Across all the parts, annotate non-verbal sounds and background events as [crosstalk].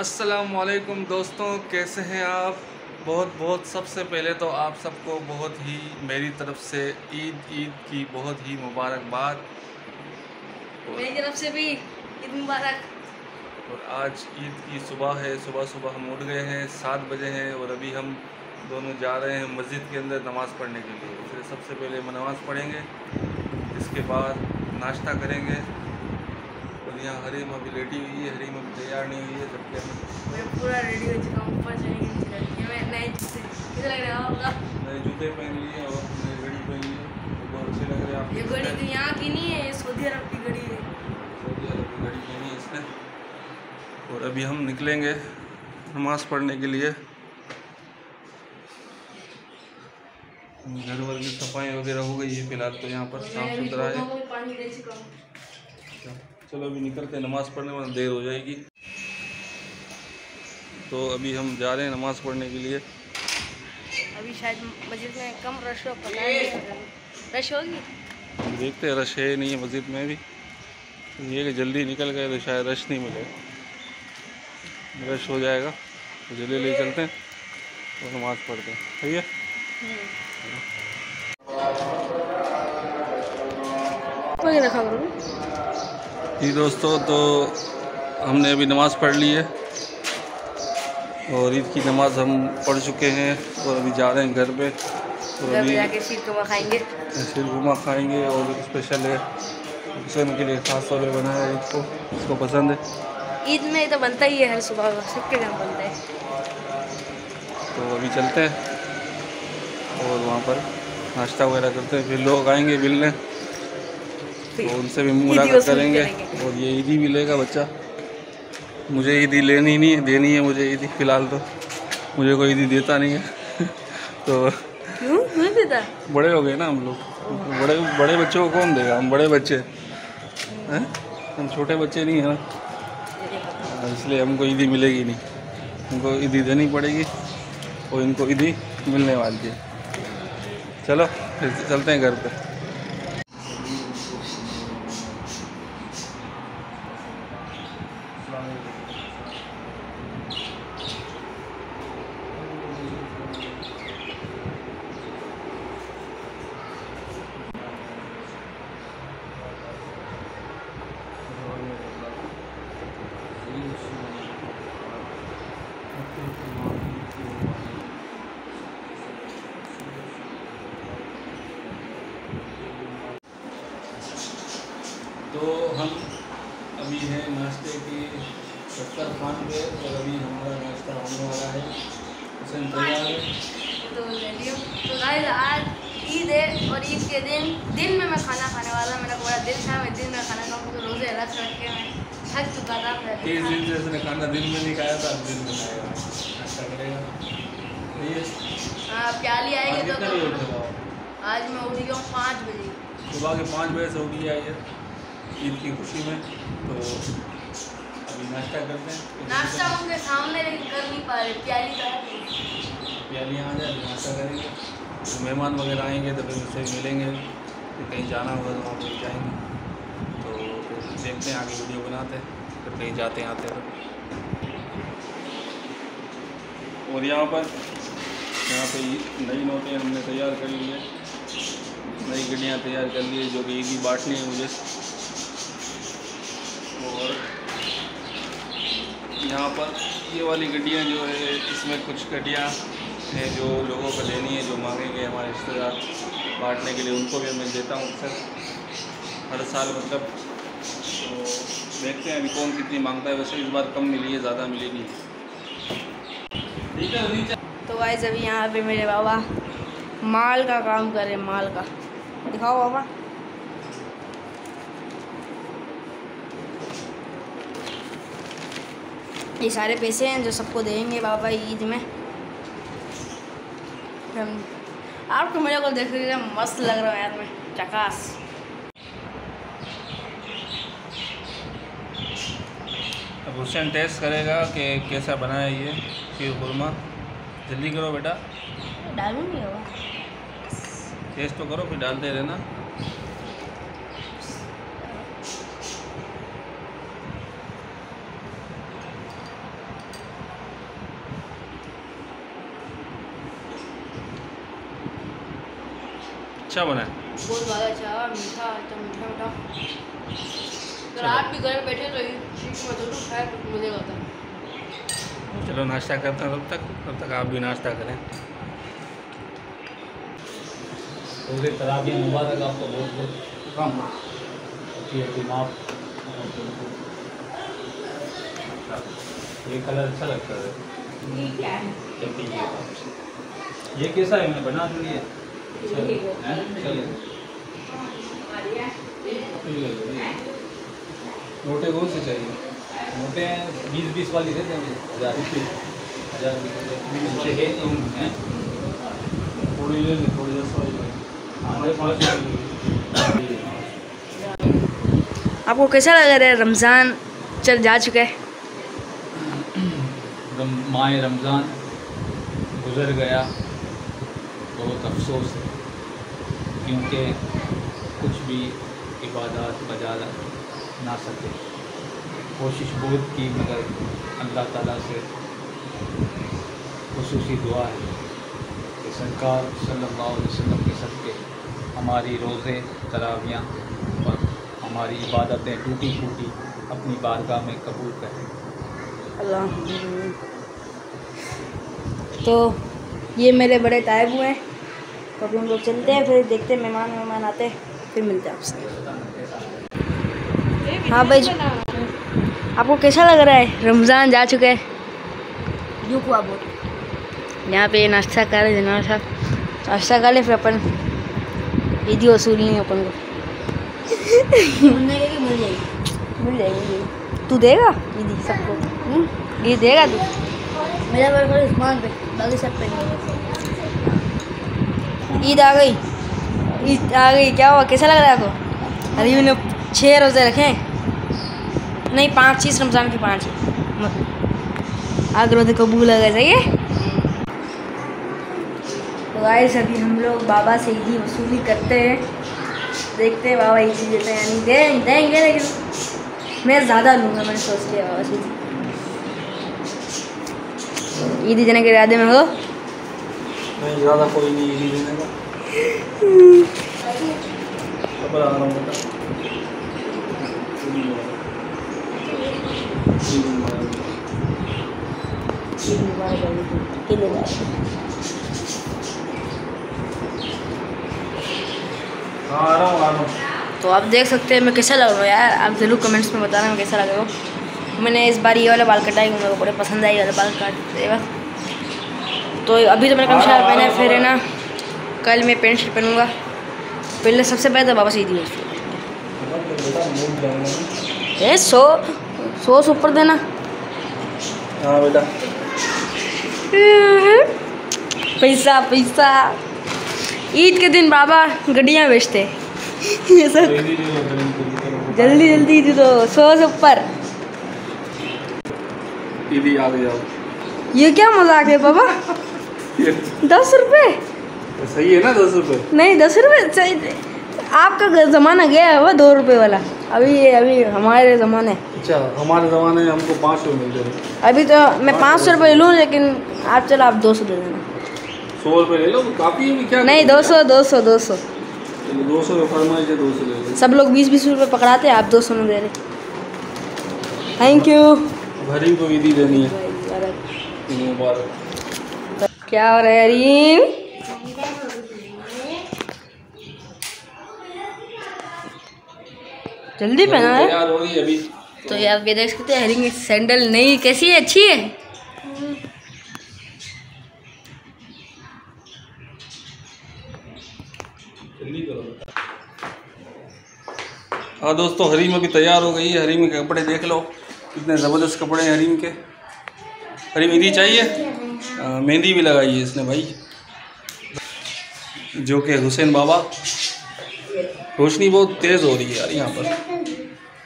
असलकुम दोस्तों कैसे हैं आप? बहुत बहुत सबसे पहले तो आप सबको बहुत ही मेरी तरफ़ से ईद ईद की बहुत ही मुबारकबाद। मेरी तरफ़ से भी ईद मुबारक। और आज ईद की सुबह है सुबह सुबह हम उठ गए हैं सात बजे हैं और अभी हम दोनों जा रहे हैं मस्जिद के अंदर नमाज़ पढ़ने के लिए। फिर सबसे पहले हम नमाज़ पढ़ेंगे इसके बाद नाश्ता करेंगे। और यहाँ हरीम अभी रेडी हुई है हरीम अभी तैयार नहीं हुई है सबके मैं पूरा रेडी हो चुका हूँ ऊपर नए जूते कैसे लग रहा होगा नए जूते पहन लिए और नई घड़ी पहन लिए तो बहुत अच्छे लग रहे हैं ये घड़ी तो यहाँ की नहीं है ये सऊदी अरब की घड़ी है। सऊदी अरब की घड़ी पहनी है इसने और अभी हम निकलेंगे नमाज़ पढ़ने के लिए। घर वर की सफ़ाई वगैरह हो गई है फ़िलहाल तो यहाँ पर साफ़ सुथरा है पौधों को भी पानी दे चुका हूँ चलो अभी निकलते हैं नमाज़ पढ़ने में देर हो जाएगी। तो अभी हम जा रहे हैं नमाज़ पढ़ने के लिए। अभी शायद मस्जिद में कम रश हो रश होगी? देखते हैं रश है नहीं है मस्जिद में भी। ये कि जल्दी निकल गए तो शायद रश नहीं मिलेगा रश हो जाएगा तो जल्दी जल्दी चलते हैं और नमाज़ पढ़ते हैं। सही है? रखा करो। जी दोस्तों तो हमने अभी नमाज़ पढ़ ली है और ईद की नमाज़ हम पढ़ चुके हैं और अभी जा रहे हैं घर पे। घर अभी जाके शीर खाएँगे। खाएँगे और स्पेशल है हुसैन के लिए ख़ास तौर पर बनाया है इसको इसको पसंद है। ईद में तो बनता ही है हर सुबह सबके घर बनता है। तो अभी चलते हैं और वहाँ पर नाश्ता वगैरह करते हैं फिर लोग आएँगे मिलने। तो उनसे भी मुलाकात करेंगे। और ये ईदी भी लेगा बच्चा। मुझे ईदी लेनी नहीं है देनी है मुझे ईदी फ़िलहाल तो। मुझे कोई ईदी देता नहीं है। [laughs] तो क्यों? नहीं देता? बड़े हो गए ना हम लोग। बड़े बड़े बच्चों को कौन देगा? हम बड़े बच्चे। हैं? हम छोटे बच्चे नहीं हैं ना। इसलिए हमको ईदी मिलेगी नहीं। हमको ईदी देनी पड़ेगी और इनको ईदी मिलने वाली है। चलो फिर चलते हैं घर पे तो हम अभी हैं नाश्ते की सत्तर खान पे और अभी हमारा नाश्ता होने वाला है। हुसैन तैयार है? तो तो गाइस आज ईद है और ईद के दिन दिन में मैं खाना खाने वाला मेरा बड़ा दिल था मैं दिन में खाना खाऊँ तो रोज़े अलग रख के मैं थक चुका था तीस दिन से इसने खाना दिन में नहीं खाया था दिन में खाएगा नाश्ता करेगा। हाँ? प्याली आज आएगी तो, तो हो? आज मैं उठ गया हूँ पाँच बजे। सुबह के पाँच बजे से उठी आई है। ईद की खुशी में तो अभी नाश्ता करते हैं। नाश्ता उनके सामने कर नहीं पा रहे प्याली का प्याली आ जाए तो नाश्ता करेंगे। तो मेहमान वगैरह आएँगे तो फिर उनसे मिलेंगे। फिर कहीं जाना होगा तो वहाँ पर जाएँगे। तो फिर देखते हैं आगे वीडियो बनाते हैं। फिर कहीं जाते हैं आते हैं और यहाँ पर यहाँ पे नई नोटें हमने तैयार कर ली है। नई गड्डियाँ तैयार कर ली है जो कि ईदी बांटनी है मुझे और यहाँ पर ये वाली गड्डियाँ जो है, इसमें कुछ गड्डियाँ हैं जो लोगों को लेनी है, जो मांगेंगे हमारे रिश्तेदार बांटने के लिए, उनको भी मैं देता हूँ अक्सर। हर साल मतलब तो देखते हैं अभी कौन कितनी माँगता है। वैसे इस बार कम मिली है, ज़्यादा मिली नहीं तो गाइस अभी यहाँ पे मेरे बाबा माल का काम कर माल का। दिखाओ बाबा। ये सारे पैसे हैं जो सबको देंगे बाबा ईद में। आपको मेरे को देख रहे मस्त लग रहा है यार मैं। चकास। अब हुसैन टेस्ट करेगा कि कैसा बना है ये खीर खुरमा। जल्दी करो बेटा। डालूँगी टेस्ट तो करो फिर डालते रहना। अच्छा बना है। बहुत ज़्यादा अच्छा मीठा एकदम मीठा मीठा। अगर आप भी घर बैठे तो ज़रूर खाए तो मिलेगा था चलो नाश्ता करते हैं तब तक। तब तक आप भी नाश्ता करें। रोज़े तराबिया मुबारक आपको बहुत बहुत कम होती है। दिमाग ये कलर अच्छा लगता है। ये ये कैसा है? मैंने बना तो रोटे कौन से चाहिए? मोटे हैं बीस बीस वाली देते हैं हज़ार रुपये। हज़ार रुपये। नीचे है तुम हैं। थोड़ी ले ली थोड़ी दस वाली दस वाली आपको कैसा लग रहा है? रमज़ान चल जा चुका है। रम, माह रमज़ान गुज़र गया। बहुत अफसोस है, क्योंकि कुछ भी इबादत बजा ना सके। कोशिश बहुत की, मगर अल्लाह ताला से खसूसी दुआ है कि सरकार सल्लल्लाहु अलैहि वसल्लम के सदक़े हमारी रोज़े, तरावियाँ और हमारी इबादतें टूटी फूटी अपनी बारगाह में कबूल करें। अल्लाह तो ये मेरे बड़े तायब हुए हैं। तो अभी हम लोग चलते हैं फिर देखते हैं मेहमान मेहमान आते हैं फिर मिलते हैं आपसे। हाँ भाई आपको कैसा लग रहा है? रमज़ान जा चुका है। यूँ हुआ बहुत। यहाँ पे नाश्ता कर रहे थे। नाश्ता नाश्ता कर ले फिर अपन। ईदी वसूल नहीं अपन को। मिल जाएगी। मिल जाएगी। तू देगा? ईदी सबको। हम्म? ये देगा तू? मेरा पे बाकी सब पे। ईद आ गई ईद आ गई क्या हुआ कैसा लग रहा है आपको अरे ने छः रोज़े रखे हैं नहीं पाँच चीज़ रमज़ान की पाँच आग रोज़े कबूल आ गए सही है तो गाइस अभी हम लोग बाबा से ईदी वसूली करते हैं देखते हैं बाबा ईदी देते हैं या नहीं दे देंगे लेकिन मैं ज़्यादा लूँगा मैंने सोच लिया बाबा से ईदी देने के इरादे में हो नहीं कोई नहीं देने का अब आ रहा हूँ हाँ आ रहा हूँ, आ रहा हूँ। तो आप देख सकते हैं मैं कैसा लग रहा हूँ यार। आप ज़रूर कमेंट्स में बताना मैं कैसा लग रहा हूँ। मैंने इस बार ये वाला बाल कटाई मेरे को बड़े पसंद आई वाला बाल काट तो अभी तो मैंने कम शर्ट पहना है फिर है ना कल मैं पेंट शर्ट पहनूँगा। पहले सबसे पहले तो बाबा से दी ए सौ सौ से ऊपर देना। हाँ बेटा। पैसा पैसा। ईद के दिन बाबा गड्डियाँ बेचते। ये सब जल्दी जल्दी दे दो सौ से ऊपर। ये क्या मज़ाक है बाबा? ये दस रुपये सही है ना दस रुपये नहीं दस रुपये सही। आपका ज़माना गया है वो दो रुपये वाला। अभी ये अभी हमारे ज़माने। अच्छा हमारे ज़माने में हमको पाँच सौ मिलते थे। अभी तो मैं पाँच सौ रुपये लूँ लेकिन आप चलो आप दो सौ दे देना। सौ रुपये ले लो काफ़ी भी क्या? नहीं दो सौ दो सौ दो सौ। दो सौ रुपये फरमाइश दो सौ ले लो। सब लोग बीस बीस रुपये पकड़ाते हैं आप दो सौ में दे रहे थैंक यू भरी को ईदी देनी है। मुबारक। क्या हो रहा है रीम जल्दी पहना है। तो ये आप ये देख सकते हैं हरिंग सैंडल नई कैसी है? अच्छी है? हाँ दोस्तों हरीम अभी तैयार हो गई है। हरीम के कपड़े देख लो। कितने ज़बरदस्त कपड़े हैं हरीम के। हरीम ईदी चाहिए? मेहंदी भी लगाई है इसने भाई जो कि हुसैन बाबा। रोशनी बहुत तेज़ हो रही है यार यहाँ पर।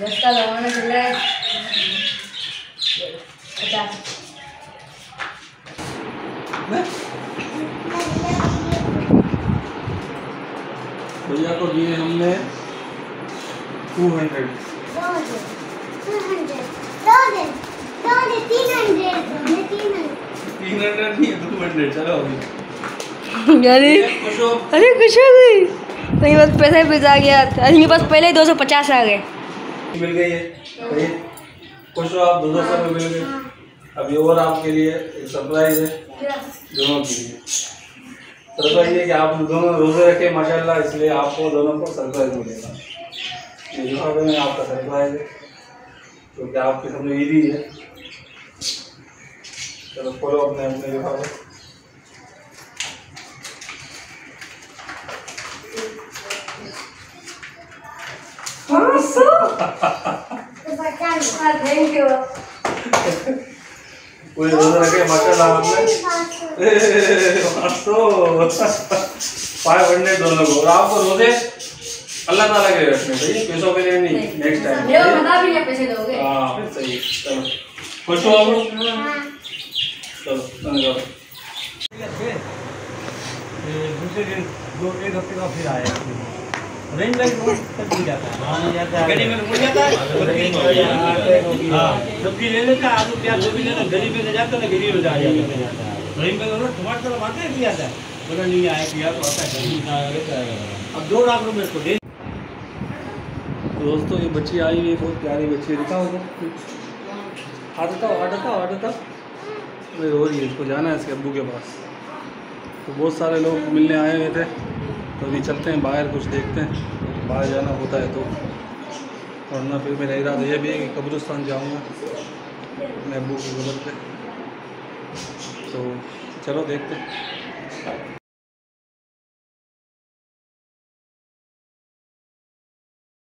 दस का जमाना चल रहा है। पचास भैया को दिए हमने टू हंड्रेड तीन हंड्रेड नहीं टू हंड्रेड चलो। अरे हो अरे खुश हो गई। मेरे पास पैसे भी आ गया मेरे पास पहले ही दो सौ पचास आ गए। मिल गई है। खुश हो आप दो सौ मिल गए। अभी और आपके लिए एक सरप्राइज़ है। दोनों के लिए। सरप्राइज़ है कि आप दोनों रोज़े रखे माशाल्लाह इसलिए आपको दोनों को सरप्राइज़ मिलेगा। ये में आपका सरप्राइज़ है। क्योंकि आपके समझ ईदी है। चलो खोलो अपने अपने लिफाफे थैंक यू पूरे रोज़े रखे माशाल्लाह आपने फाइव हंड्रेड दोनों को। और आपको रोज़े। अल्लाह ताला के रखने सही? पैसों के लिए नहीं। नेक्स्ट टाइम मेरे को भी पैसे दोगे। हाँ सही। चलो। खुश हो आप चलो धन्यवाद। दूसरे दिन दो एक हफ़्ते का फिर आया। रेंज लाइट तक मिल जाता है। गली में मिल जाता है? हाँ सब्ज़ी ले लेता है आलू प्याज जो भी लेना गली में ले जाता है गली में जा जाता है। रेंज में टमाटर आते हैं कि आता है बोला नहीं आया किया तो आता है गली का लेता है। अब दो लाख रुपए इसको दे। दोस्तों ये बच्ची आई हुई है बहुत प्यारी बच्ची है। दिखाओ उधर हाथ हटाओ मैं रोज़ ही, इसको जाना है इसके अबू के पास। तो बहुत सारे लोग मिलने आए हुए थे। तो अभी चलते हैं बाहर, कुछ देखते हैं। बाहर जाना होता है तो। वरना फिर मेरा इरादा यह भी है कि कब्रिस्तान जाऊँगा अपने अबू की गुजर पे तो चलो देखते हैं।